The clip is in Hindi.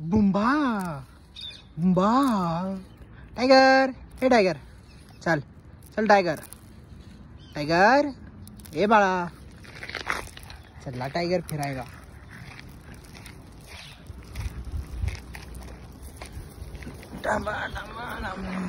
बुम्बा बुम्बा टाइगर हे टाइगर चल. चल टाइगर टाइगर ए चल चला टाइगर फिरायला डांबा डांबा डांबा